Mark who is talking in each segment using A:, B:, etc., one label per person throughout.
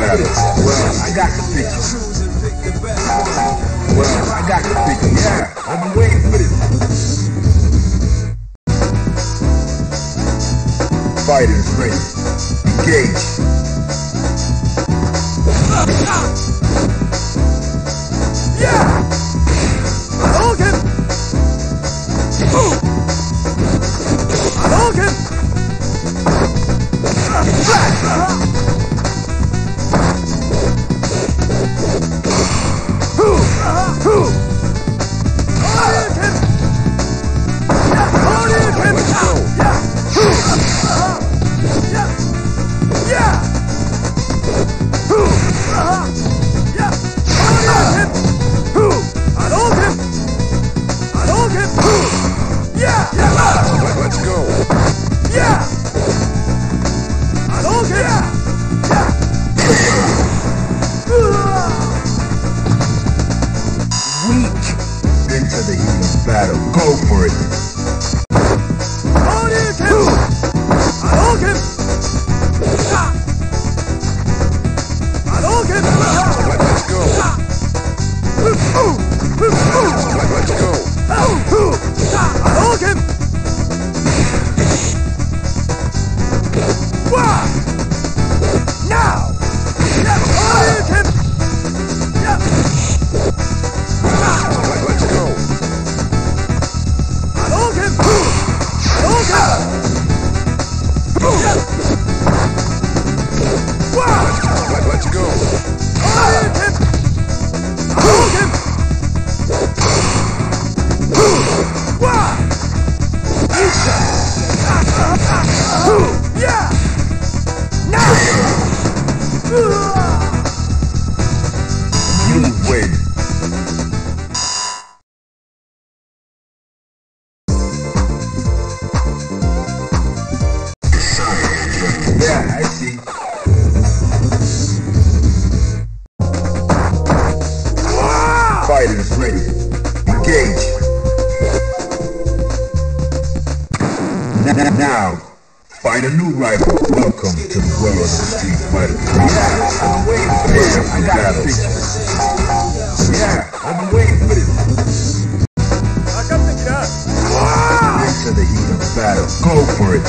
A: I got the picture. Well, I got the picture. Yeah, I've waiting for this. Fighters ready. Engage. Fighters ready. Engage. Now, find a new rival. Welcome to the world of Street Fighter. Yeah, I've been waiting for this. I got a picture. Yeah, I've been waiting for this. Into the heat of battle. Go for it.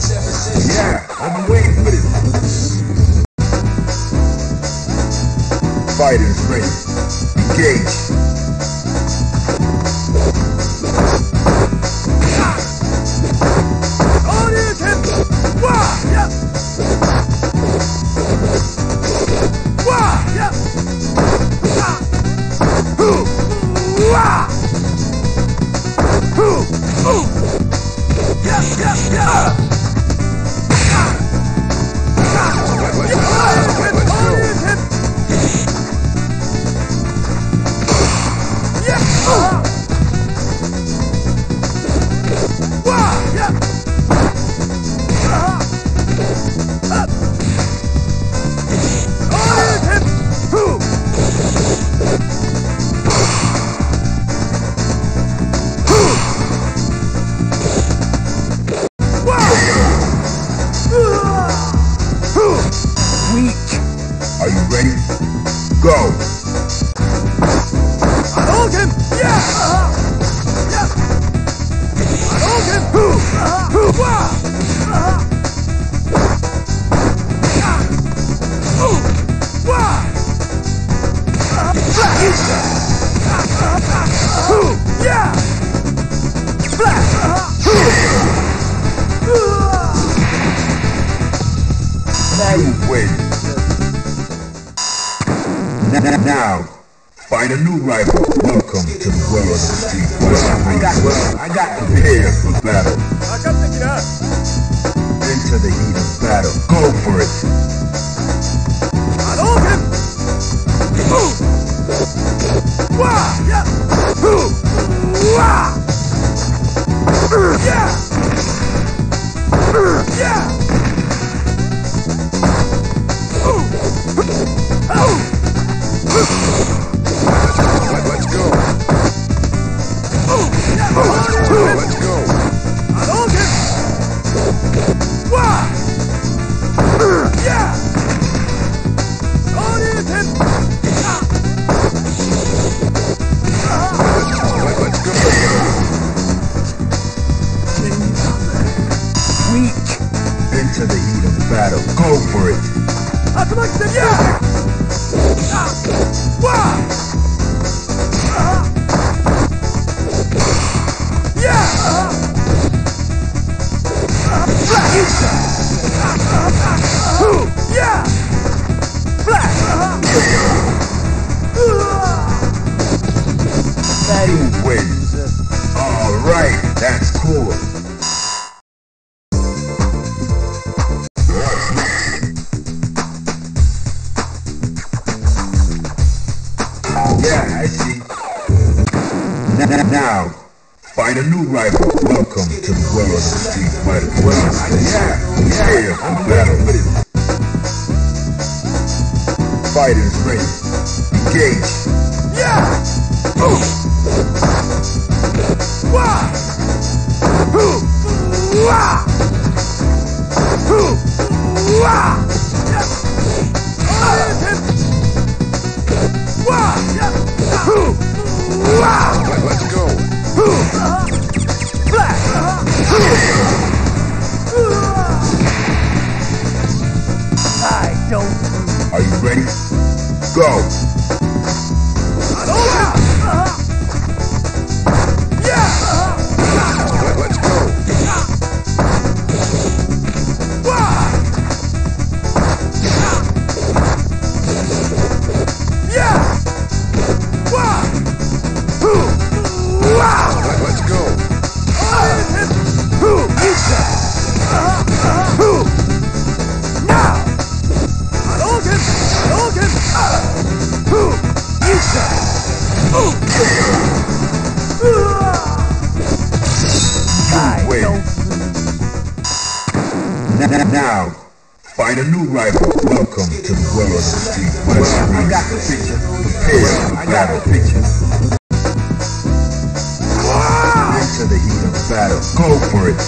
A: Yeah, been waiting for this. Fighters ready. Engage. Now, find a new rival. Welcome to the world of the street. I got, I got prepared for battle. Into the heat of battle. Go for it.
B: Move! Wah! Yeah! Wah! Yeah,
A: I see. N- Now, find a new rival. Welcome to the world of Street Fighter. Well, yeah, for battle. Fighters ready. Engage.
B: Yeah! Ooh! Wah! Hoo! Wah! Hoo! Wah!
C: Let's go.
B: Flash! I don't
A: Are you ready? Go. Battle. picture. Into the heat of battle. Go for it.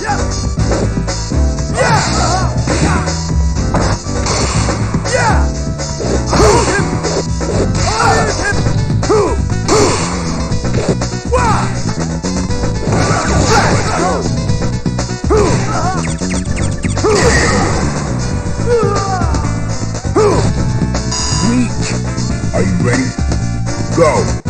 B: Yeah! Yeah! Yeah!
A: Go.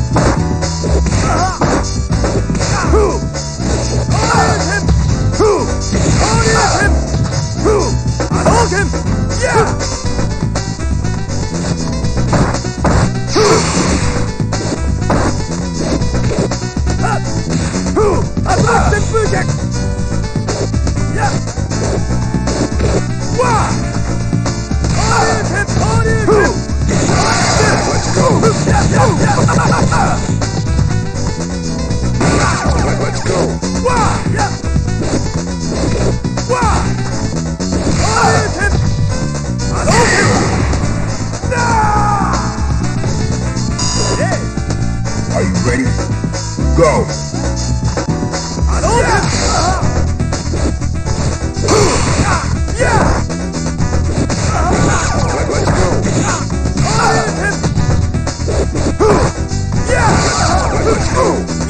B: Yeah.
D: Are you ready? Go.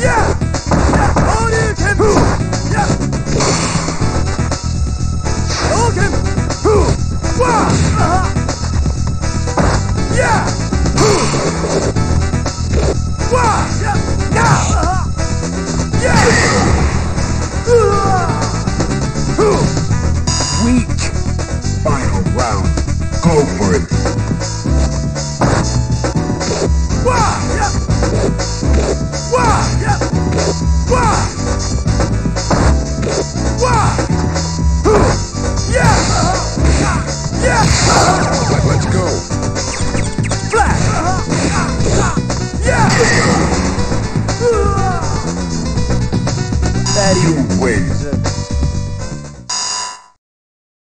A: Yeah.